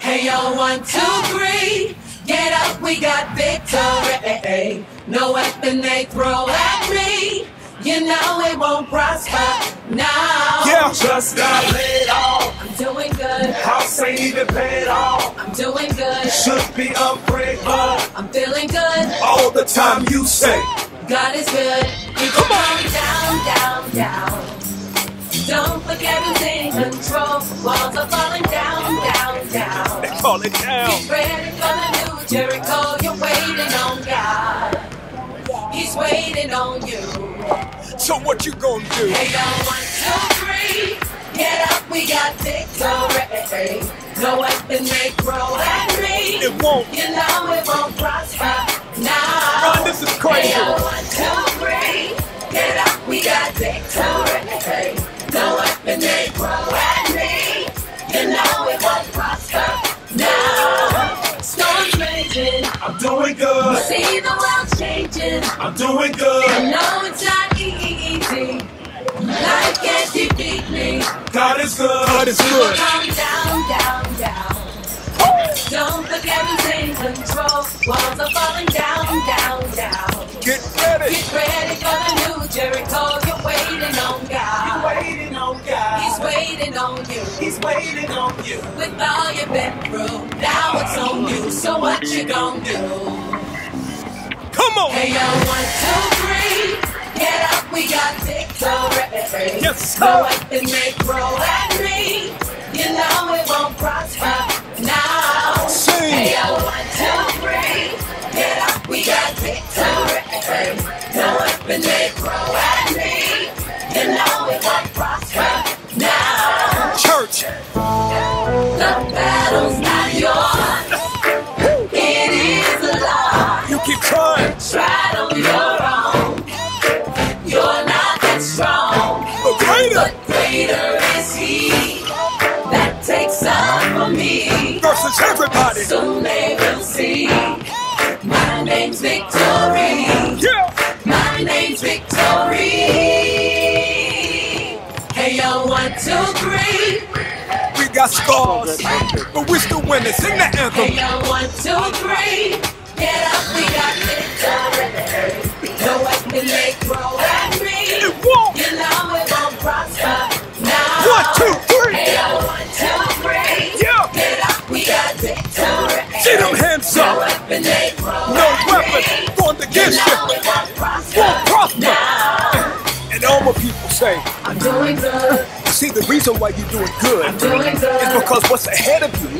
Hey yo, one, two, three. Get up, we got victory. No weapon they throw at me. You know it won't prosper now. Yeah. Just got laid off. I'm doing good. House ain't even paid off. I'm doing good. Should be ungrateful. I'm feeling good. All the time you say. God is good. Come on. down, down, down. Don't forget who's in control. Walls are falling down, down, down. They call it down. Ready for the new Jericho. You're waiting on God. He's waiting on you. So what you gonna do? Hey, yo, one, two, three. Get up, we got victory. No weapon may grow at me. It won't. You know it won't prosper now. Ron, this is crazy. Hey, yo, one, two, three. Get up, we got victory. No weapon may grow at me. You know it won't prosper now. Storms raging. I'm doing good. See the world's changing. I'm doing good. know it's not easy. Life can't defeat me. God is good. God is good. come down, down. Don't forget who's in control. Walls are falling down, down, down. Get ready. Get ready for the new Jericho. You're waiting on God. You're waiting on God. He's waiting on you. He's waiting on you. With all you've been through, now it's on you. So what you gonna do? Come on. Hey yo, one, two, three. Get up, we got victory. Yes, sir. No weapon may grow at me. You know it won't prosper now. Sing. Hey yo, one, two, three. Get up, we got victory. No weapon may grow at me. You know it won't prosper now. Church. The battle's not yours. It is the Lord. You keep trying. Tried on your own. You're not that strong. But greater scars, but we still winning. Sing the anthem. Hey yo, one, two, three. Get up, we got victory. No weapon may grow at me. It won't. You know it won't prosper now. One, two, three. Hey yo, one, two, three. Yeah. Get up, we got victory. See them hands up. No weapon may grow No weapon me. formed You against know you it won't prosper won't prosper. now. And all my people say, I'm doing good. The reason why you're doing good is because what's ahead of you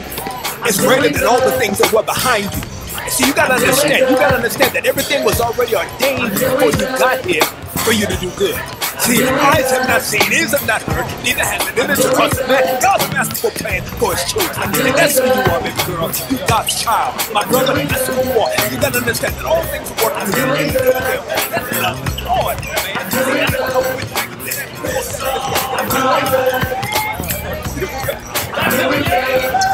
is greater than all the things that were behind you. See, you gotta understand, you gotta understand that everything was already ordained before you got here for you to do good. See, eyes have not seen, ears have not heard, neither has it entered into God's man. God's masterful plan for his children. And that's who you are, baby girl. You God's child. My brother, that's who you are. You gotta understand that all things working together for good. That's the love the Lord, man. See, that's the hope with Brasil inteiro.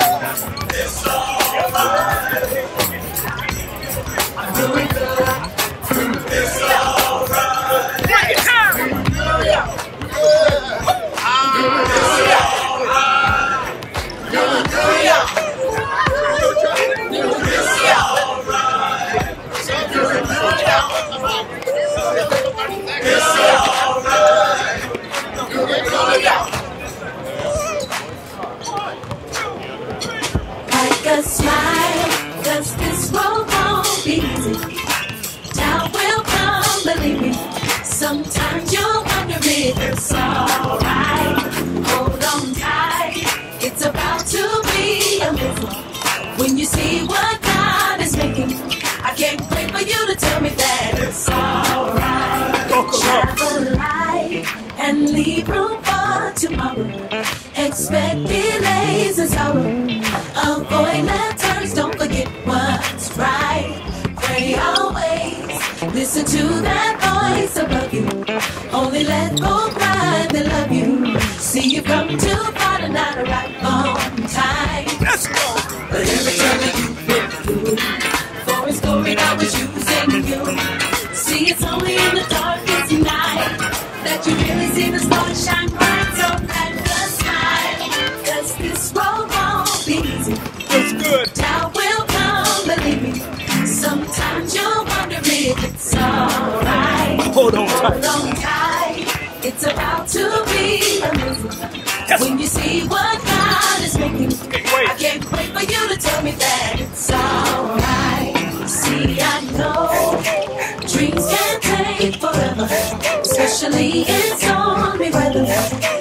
Leave room for tomorrow. Expect delays and sorrow. Avoid left turns, don't forget what's right. Pray always. Listen to that voice above you. Only let go cry they love you. See you come too far to not arrive on time. Let's go. But every time you've been through, for his glory God was you. Hold on Hold tight. on tight. It's about to be amazing. Yes. When you see what God is making. I can't wait for you to tell me that it's alright. See, I know dreams can't take forever, especially in stormy weather.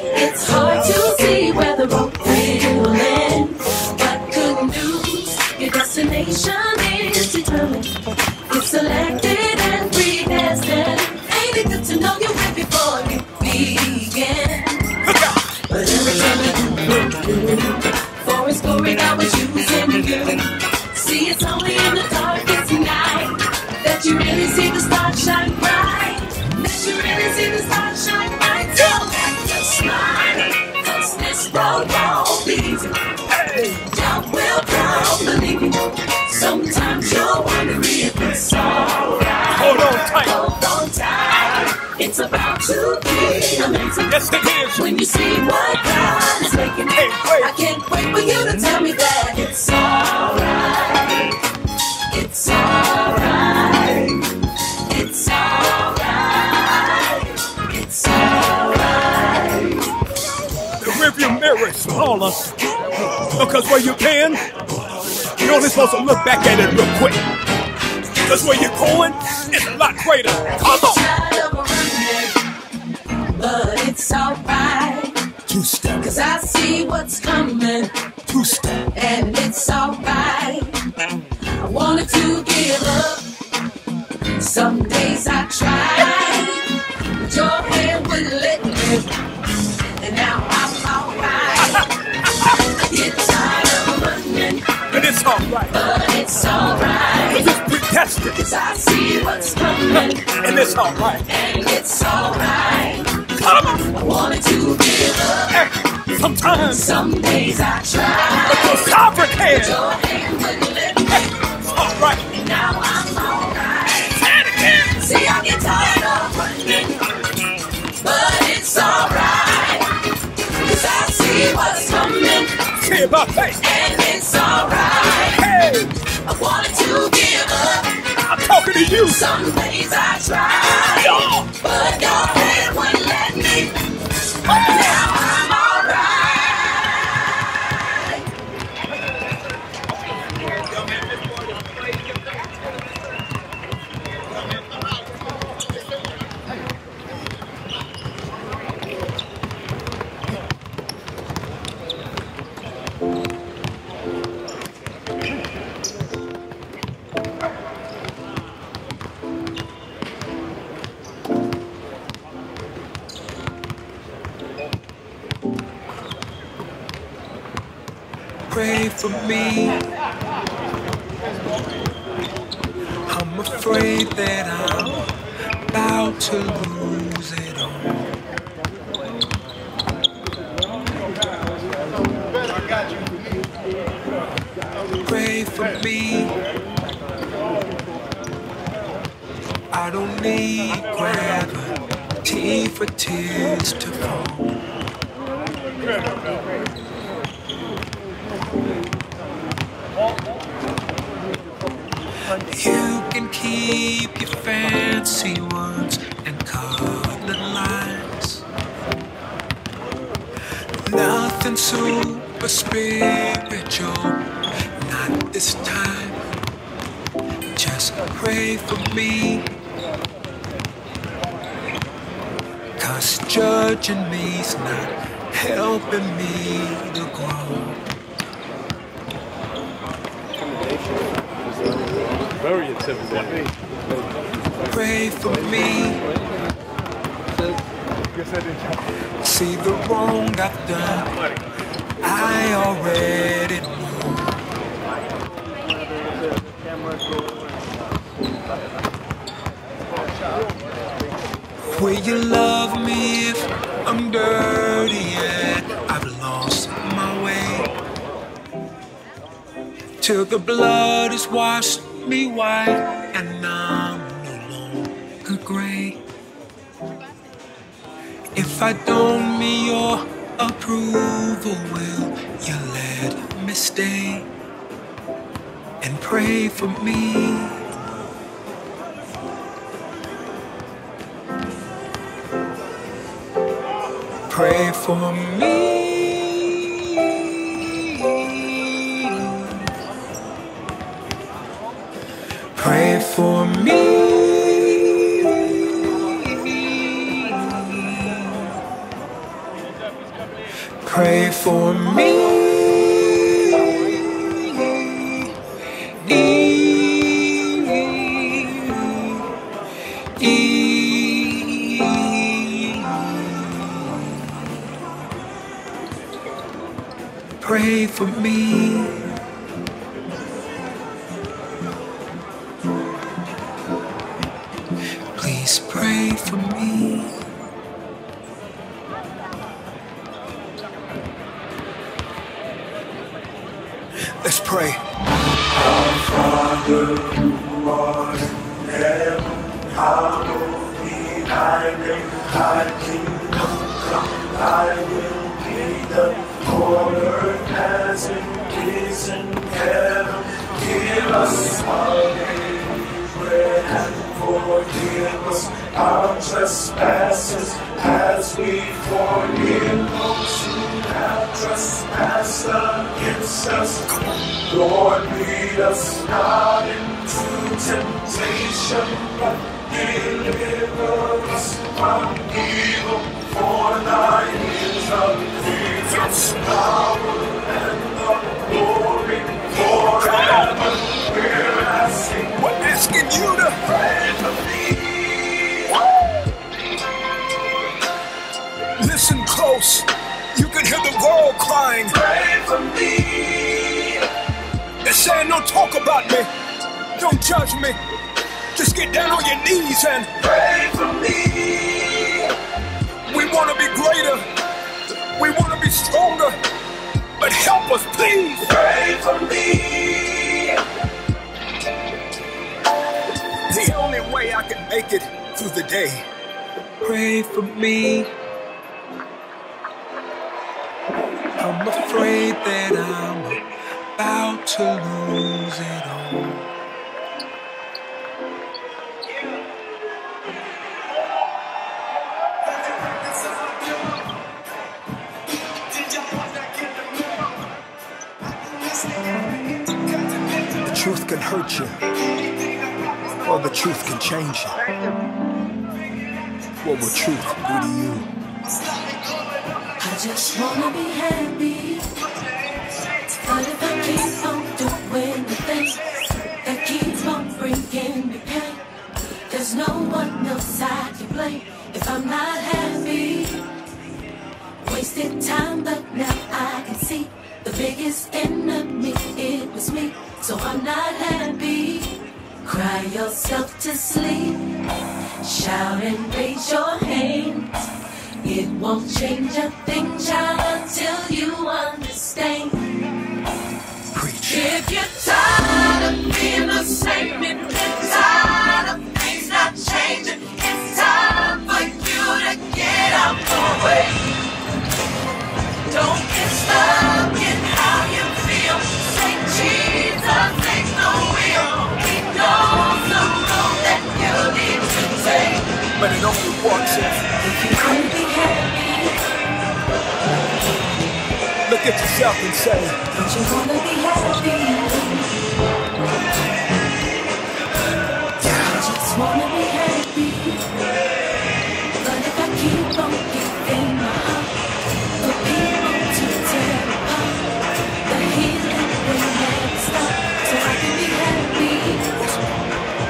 To be amazing. Yes, it is. When you see what God is making, Can't wait. I can't wait for you to tell me that it's alright. It's alright. It's alright. It's alright. The rearview mirror is smaller. Because where you can, you're only supposed to look back at it real quick. Because where you're going is a lot greater. Come on. Tired of running, but it's alright. Two step, Cause I see what's coming, two step. and it's alright. I wanted to give up. Some days I tried, but your hand wouldn't let me. And now I'm alright. Get tired of running, And it's alright. but it's alright. Because it's predestined. Cause I see what's coming, And it's alright. and it's alright. Come on. I wanted to give up. Sometimes Some days I tried, your sovereign hand. your hand wouldn't let me. Alright. And now I'm it again. See, I get tired of running, but it's alright. Cause I see what's coming, it by faith. and it's alright. Hey, I wanted to give up. I'm talking to you. Some days I tried, Y'all. but your pray for me. I'm afraid that I'm about to lose it all. Pray for me. I don't need gravity for tears to fall. You can keep your fancy words and colored lines. Nothing super spiritual, not this time. Just pray for me. Cause judging me's not helping me to grow. Very intimidating. Pray for me. See the wrong I've done. I already know. Will you love me if I'm dirty and I've lost my way? Till the blood is washed me white and I'm no longer gray. If I don't meet your approval, will you let me stay? and pray for me. Pray for me. For me. Pray for me. Please pray for me. Talk about me. Don't judge me. Just get down on your knees and Pray for me. we want to be greater. We want to be stronger. But help us, please. Pray for me. The only way I can make it through the day. Pray for me. I'm afraid that I'm about to lose it all. The truth can hurt you, or the truth can change you. What will truth do to you? I just wanna be happy. It was me. So I'm not happy. Cry yourself to sleep. Shout and raise your hands. It won't change a thing, child, look at yourself and say, don't you wanna be happy? I just wanna be happy. But if I keep on giving my heart for people to tear apart, the healing will never stop. So I can be happy.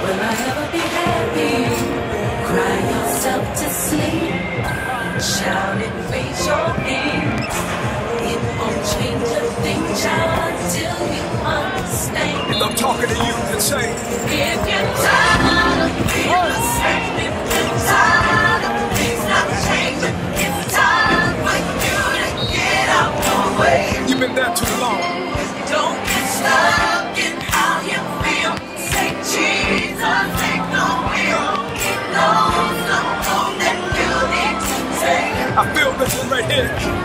Will I ever be happy? Cry yourself to sleep. Shout and raise your hands. Say, If you're tired of being the same, if you're tired of things not changing, it's time for you to get out the way. you've been there too long. Don't get stuck in how you feel. Say Jesus, take wheel. He knows the that you need to take. I feel this one right here.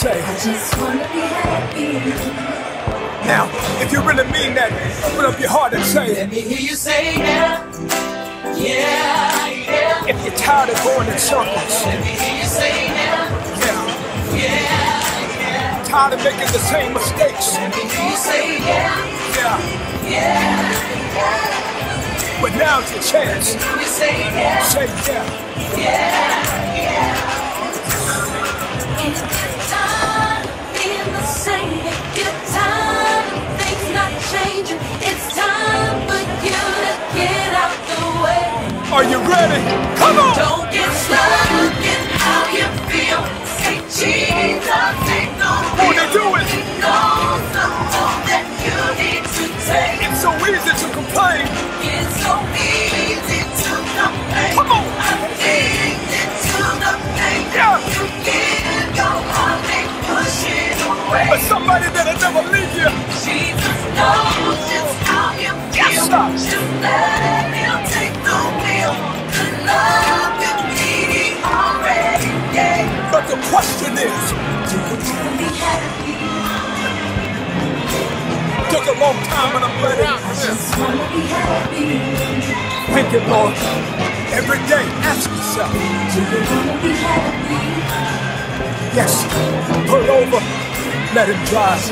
Say, I just wanna be happy. now, if you really mean that, open up your heart and say, Let me hear you say yeah. Yeah, yeah. if you're tired of going in circles, Let me hear you say yeah. yeah, Yeah, tired of making the same mistakes, let me hear you say yeah. yeah, Yeah, but now's your chance. let me say yeah. Say yeah. If you're changing, it's time for you to get out the way. Are you ready? Come on! Don't get stuck in how you feel. Say Jesus ain't no do it? He knows the that you need to take. It's so easy to complain. It's so easy to complain. Come on. Addicted to the pain. Yeah. You give your heart and push it away. But somebody that'll never leave you. Jesus knows Sir. Just let him take the wheel. The love you need, already gave. But the question is, Do you be happy? took a long time and I'm ready. I just wanna be happy. Thank you, Lord. Every day, ask yourself, Do you wanna be happy? yes, pull over, let him drive.